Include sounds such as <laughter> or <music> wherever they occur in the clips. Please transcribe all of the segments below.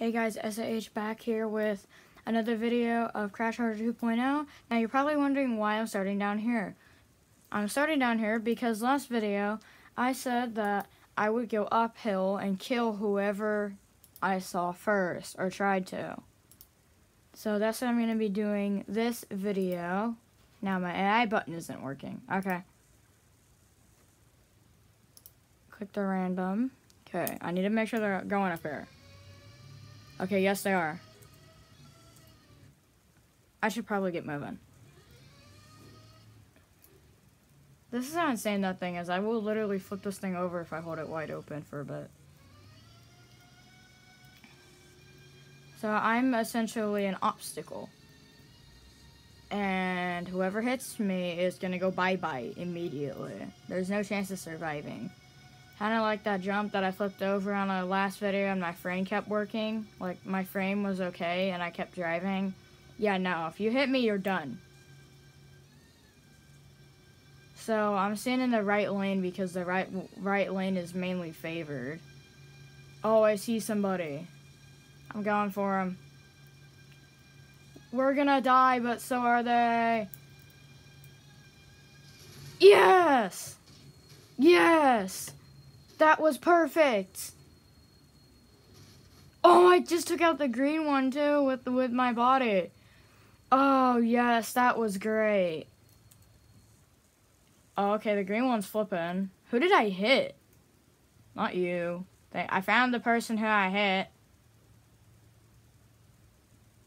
Hey guys, SAH back here with another video of Crash Harder 2.0. Now you're probably wondering why I'm starting down here. I'm starting down here because last video I said that I would go uphill and kill whoever I saw first, or tried to. So that's what I'm going to be doing this video. Now my AI button isn't working. Okay. Click the random. Okay, I need to make sure they're going up here. Okay, yes they are. I should probably get moving. This is how insane that thing is. I will literally flip this thing over if I hold it wide open for a bit. So I'm essentially an obstacle. And whoever hits me is going to go bye-bye immediately. There's no chance of surviving. Kind of like that jump that I flipped over on the last video and my frame kept working. Like, my frame was okay and I kept driving. Yeah, no, if you hit me, you're done. So, I'm staying in the right lane because the right, right lane is mainly favored. Oh, I see somebody. I'm going for him. We're gonna die, but so are they. Yes! Yes! That was perfect. Oh, I just took out the green one too with with my body. Oh, yes, that was great. Oh, okay, the green one's flipping. Who did I hit? Not you. I found the person who I hit.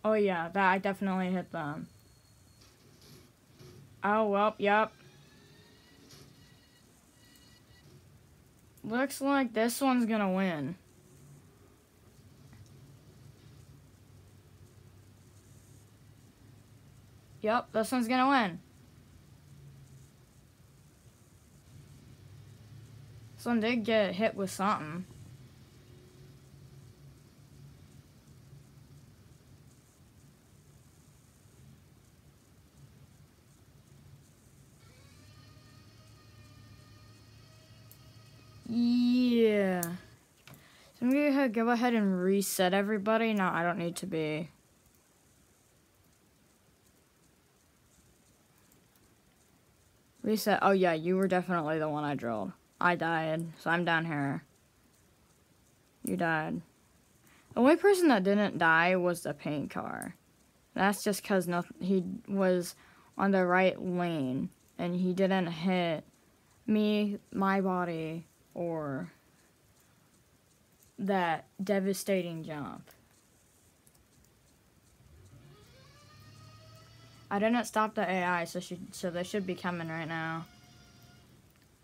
Oh, yeah, that I definitely hit them. Oh, well, yep. Looks like this one's gonna win. Yep, this one's gonna win. This one did get hit with something. Go ahead and reset everybody. No, I don't need to be. Reset. Oh yeah, you were definitely the one I drilled. I died, so I'm down here. You died. The only person that didn't die was the paint car. That's just because he was on the right lane, and he didn't hit me, my body, or that devastating jump. I didn't stop the AI, so she, so they should be coming right now.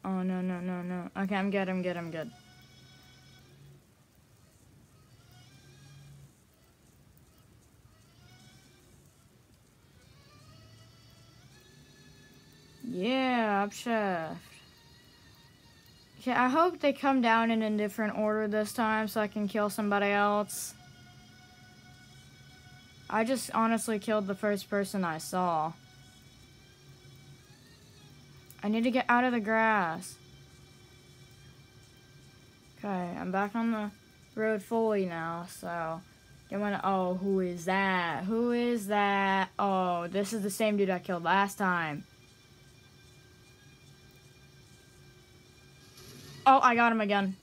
Oh, no, no, no, no. Okay, I'm good, I'm good, I'm good. Yeah, upshift. Okay, I hope they come down in a different order this time so I can kill somebody else. I just honestly killed the first person I saw. I need to get out of the grass. Okay, I'm back on the road fully now, so... You wanna, oh, who is that? Who is that? Oh, this is the same dude I killed last time. Oh, I got him again.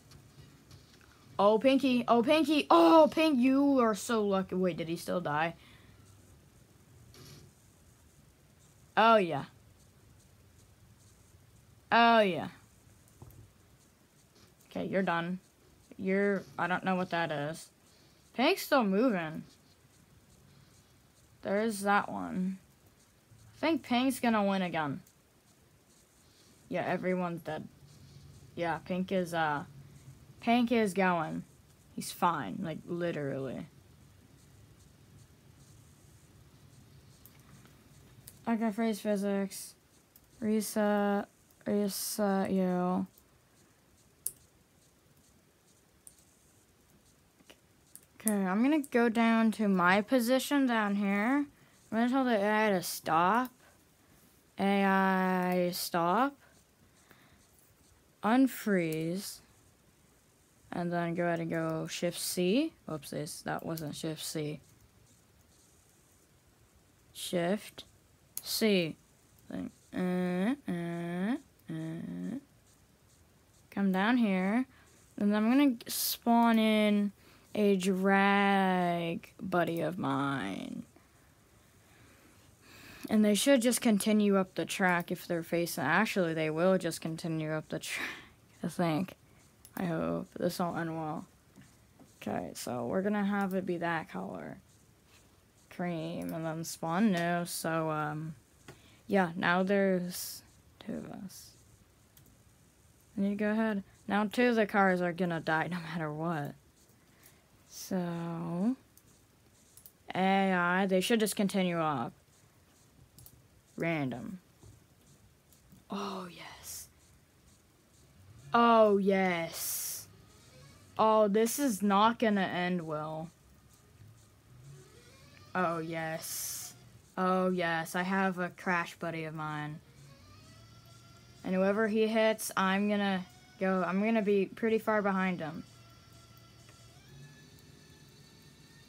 Oh, Pinky. Oh, Pinky. Oh, Pink, you are so lucky. Wait, did he still die? Oh, yeah. Oh, yeah. Okay, you're done. You're... I don't know what that is. Pink's still moving. There's that one. I think Pink's gonna win again. Yeah, everyone's dead. Yeah, Pink is, uh, Pink is going. He's fine, like, literally. I Okay, freeze physics. Reset, reset you. Okay, I'm gonna go down to my position down here. I'm gonna tell the AI to stop. AI, stop unfreeze, And then go ahead and go Shift C. Oopsies, that wasn't Shift C. Shift C. Then, uh, uh, uh. Come down here. And I'm to spawn in a drag buddy of mine. And they should just continue up the track if they're facing. Actually, they will just continue up the track, <laughs> I think. I hope. This won't end well. Okay, so we're to have it be that color. Cream. And then spawn new. So, um, yeah, now there's two of us. And you go ahead. Now two of the cars are to die <laughs> no matter what. So, AI, they should just continue up. Random. Oh, yes. Oh, yes. Oh, this is not gonna end well. Oh, yes. Oh, yes. I have a crash buddy of mine. And whoever he hits, I'm gonna go, I'm gonna be pretty far behind him.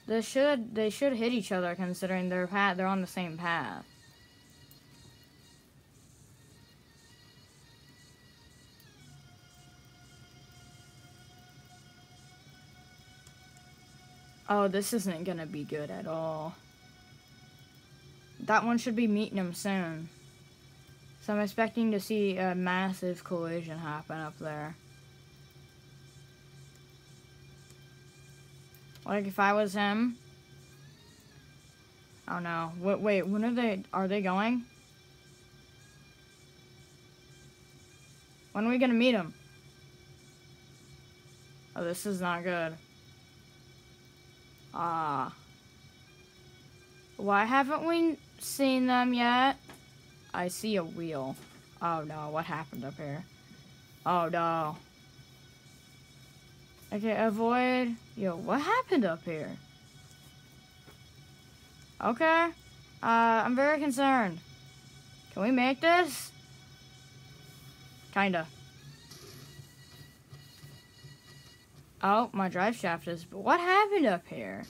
They should, they should hit each other considering path, they're on the same path. Oh, this isn't gonna be good at all. That one should be meeting him soon. So I'm expecting to see a massive collision happen up there. Like if I was him. Oh no. Wait, wait, when are they, are they going? When are we gonna meet him? Oh, this is not good. Ah. Uh, why haven't we seen them yet? I see a wheel. Oh no, what happened up here? Oh no. Okay, avoid. Yo, what happened up here? Okay. Uh, I'm very concerned. Can we make this? Kinda. Oh, my drive shaft is... What happened up here?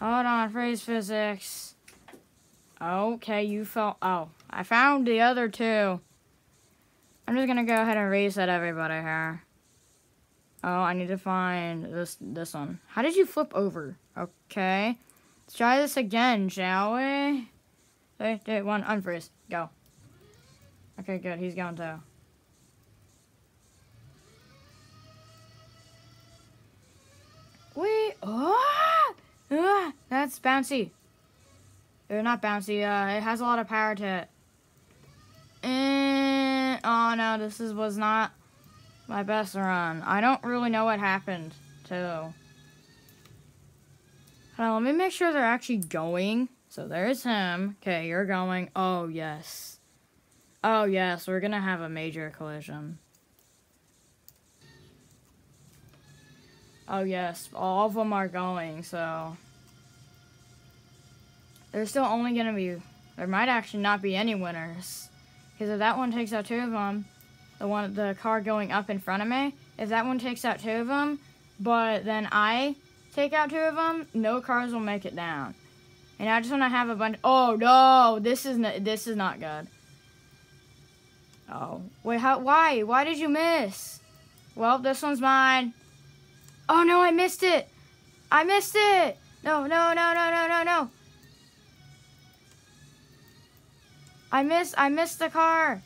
Hold on, freeze physics. Okay, you fell... Oh, I found the other two. I'm just gonna go ahead and reset everybody here. Oh, I need to find this this one. How did you flip over? Okay. Let's try this again, shall we? Three, two, one, unfreeze. Go. Okay, good. He's going to. Wait. Oh! Ah, that's bouncy. They're not bouncy. Uh, it has a lot of power to it. And, oh no, this is was not my best run. I don't really know what happened. Hold let me make sure they're actually going. So there's him. Okay, you're going. Oh, yes. Oh, yes, we're to have a major collision. Oh, yes, all of them are going, so... There's still only to be... There might actually not be any winners. Because if that one takes out two of them, the one, the car going up in front of me, if that one takes out two of them, but then I take out two of them, no cars will make it down. And I just want to have a bunch... Oh, no! This is, this is not good. Oh. Wait, how, why? Why did you miss? Well, this one's mine. Oh, no, I missed it. I missed it. No, no, no, no, no, no, no. I missed, I missed the car.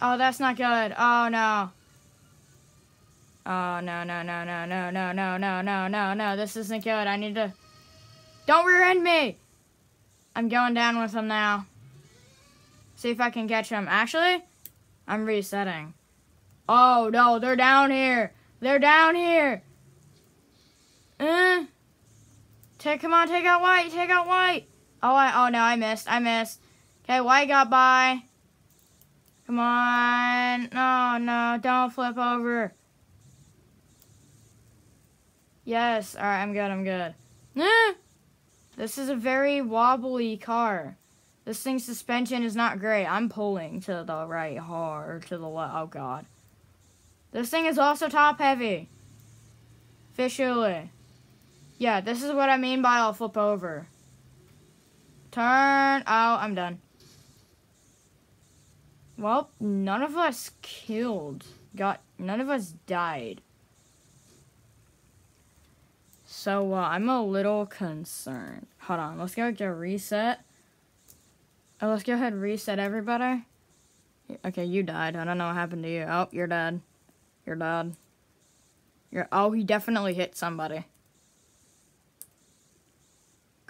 Oh, that's not good. Oh, no. Oh, no, no, no, no, no, no, no, no, no, no, no. This isn't good. I need to... Don't rear end me. I'm going down with him now. See if I can catch him. Actually, I'm resetting. Oh, no, they're down here. They're down here. Uh, take, come on, take out white, take out white. Oh, I, oh no, I missed, I missed. Okay, white got by. Come on. No, no, don't flip over. Yes, alright, I'm good, I'm good. Eh, this is a very wobbly car. This thing's suspension is not great. I'm pulling to the right hard, to the left. Oh, God. This thing is also top heavy. Officially. Yeah, this is what I mean by I'll flip over. Turn. Oh, I'm done. Well, none of us killed. Got none of us died. So uh, I'm a little concerned. Hold on, let's go to reset. Oh, let's go ahead and reset everybody. Okay, you died. I don't know what happened to you. Oh, you're dead. You're dead. You're oh, he definitely hit somebody.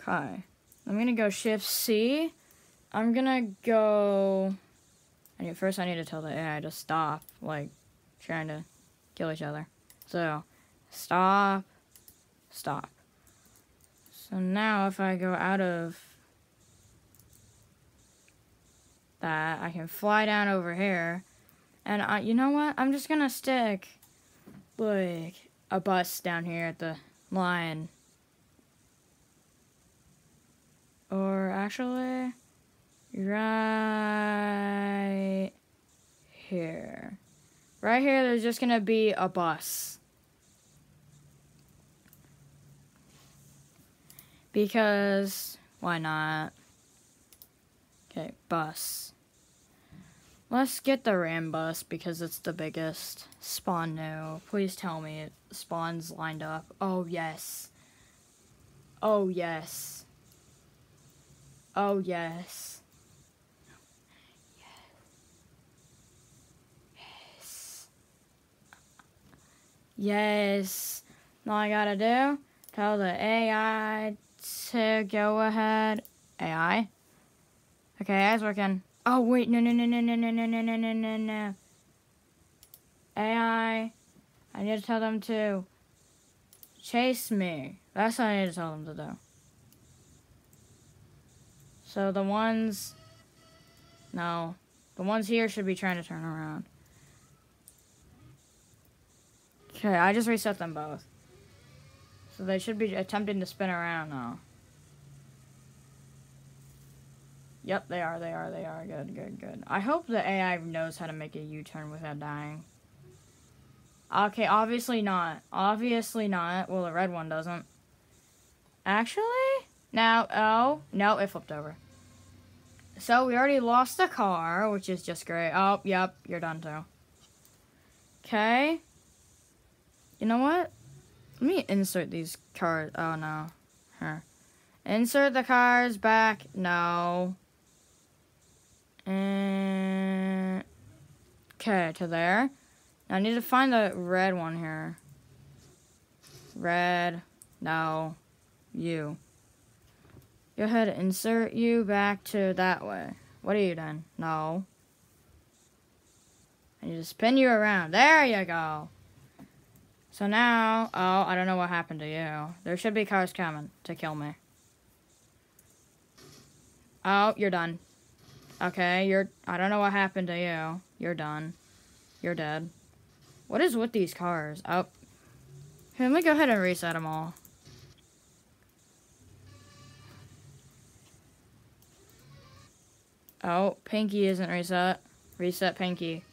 Okay. I'm gonna go shift C. I'm gonna go I need, first I need to tell the AI to stop, like, trying to kill each other. So, stop, stop. So now if I go out of that, I can fly down over here. And I, you know what? I'm just gonna stick, like, a bus down here at the line. Or actually, right here. Right here, there's just to be a bus. Because, why not? Okay, bus. Let's get the ram bus because it's the biggest. Spawn no. Please tell me it spawns lined up. Oh, yes. Oh, yes. Oh, yes. Yes. Yes. All I gotta do, tell the AI to go ahead. AI? Okay, AI's working. Oh, wait, no, no, no, no, no, no, no, no, no, no, no, no. AI, I need to tell them to chase me. That's what I need to tell them to do. So the ones, no, the ones here should be trying to turn around. Okay, I just reset them both. So they should be attempting to spin around now. Yep, they are, they are, they are. Good, good, good. I hope the AI knows how to make a U-turn without dying. Okay, obviously not. Obviously not. Well, the red one doesn't. Actually? Now, oh, no, it flipped over. So, we already lost the car, which is just great. Oh, yep, you're done too. Okay. You know what? Let me insert these cars. Oh, no. Her. Insert the cars back. No. And... Okay, to there. Now I need to find the red one here. Red. No. You. Go ahead insert you back to that way. What are you doing? No. I need to spin you around. There you go. So now, oh, I don't know what happened to you. There should be cars coming to kill me. Oh, you're done. Okay, you're, I don't know what happened to you. You're done. You're dead. What is with these cars? Oh. Let me go ahead and reset them all. Oh, Pinky isn't reset. Reset Pinky.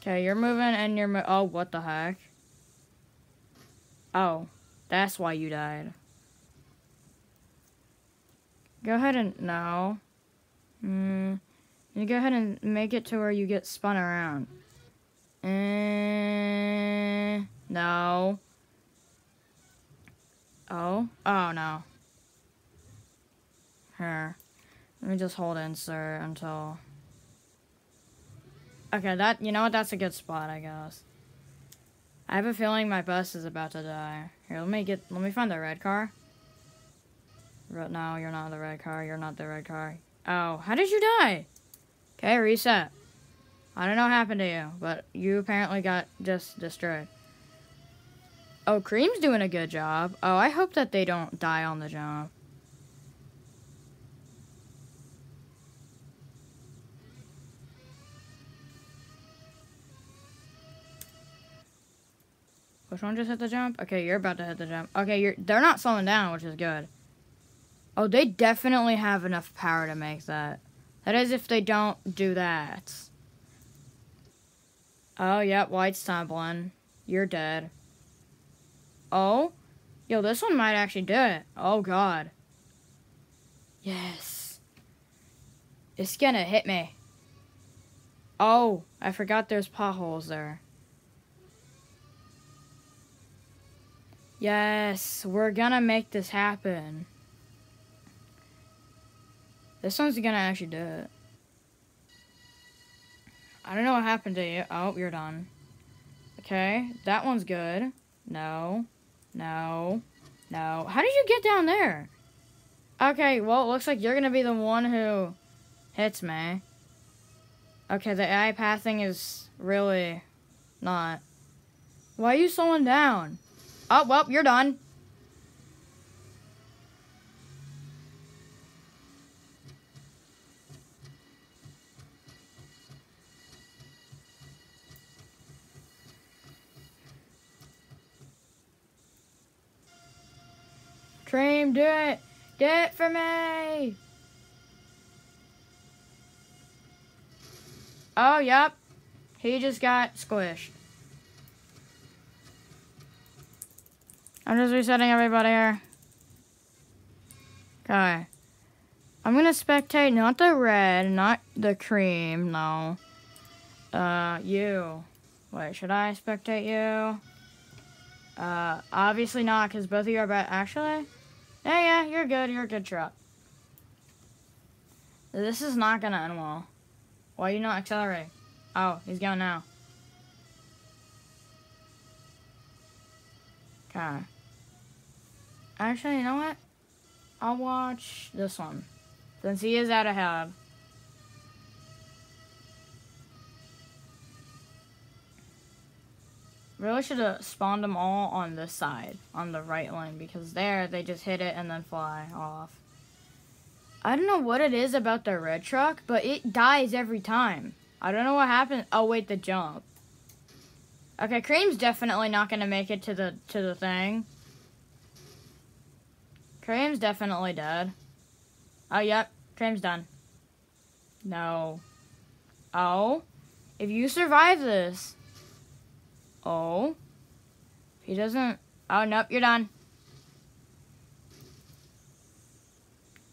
Okay, you're moving and you're mo Oh, what the heck? Oh, that's why you died. Go ahead and... No. Hmm. You go ahead and make it to where you get spun around. Eh, no. Oh? Oh, no. Here. Let me just hold insert until... Okay, that... You know what? That's a good spot, I guess. I have a feeling my bus is about to die. Here, let me get, let me find the red car. No, you're not the red car. You're not the red car. Oh, how did you die? Okay, reset. I don't know what happened to you, but you apparently got just destroyed. Oh, Cream's doing a good job. Oh, I hope that they don't die on the job. Which one just hit the jump? Okay, you're about to hit the jump. Okay, you're they're not slowing down, which is good. Oh, they definitely have enough power to make that. That is if they don't do that. Oh, yep, white's tumbling. You're dead. Oh? Yo, this one might actually do it. Oh, God. Yes. It's gonna hit me. Oh, I forgot there's potholes there. Yes, we're gonna make this happen. This one's gonna actually do it. I don't know what happened to you. Oh, you're done. Okay, that one's good. No, no, no. How did you get down there? Okay, well, it looks like you're gonna be the one who hits me. Okay, the AI pathing is really not. Why are you slowing down? Oh, well, you're done. Cream, do it. Do it for me. Oh, yep. He just got squished. I'm just resetting everybody here. Okay. I'm gonna spectate not the red, not the cream, no. Uh, you. Wait, should I spectate you? Uh, obviously not, because both of you are bad. Actually, yeah, yeah, you're good. You're a good truck. This is not gonna end well. Why are you not accelerating? Oh, he's going now. Okay. Actually, you know what? I'll watch this one. Since he is out of ahead. Really should have spawned them all on this side, on the right lane, because there they just hit it and then fly off. I don't know what it is about the red truck, but it dies every time. I don't know what happened. Oh wait, the jump. Okay, Cream's definitely not gonna make it to the to the thing. Cream's definitely dead. Oh yep, Cream's done. No. Oh, if you survive this, Oh. He doesn't... Oh, nope, you're done.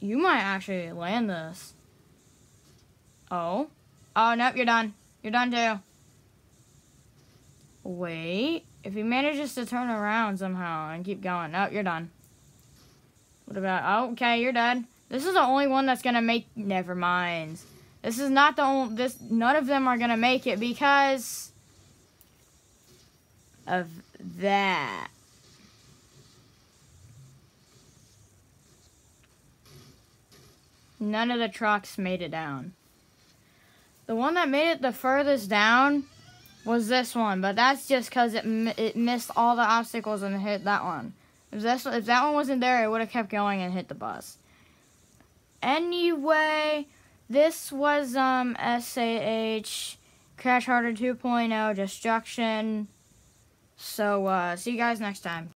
You might actually land this. Oh. Oh, nope, you're done. You're done too. Wait. If he manages to turn around somehow and keep going. Nope, you're done. What about... Oh, okay, you're dead. This is the only one that's gonna make... Never mind. This is not the only... This... None of them are gonna make it because of that. None of the trucks made it down. The one that made it the furthest down was this one, but that's just because it, it missed all the obstacles and hit that one. If, this, if that one wasn't there, it would have kept going and hit the bus. Anyway, this was um SAH Crash Harder 2.0 Destruction so, uh, see you guys next time.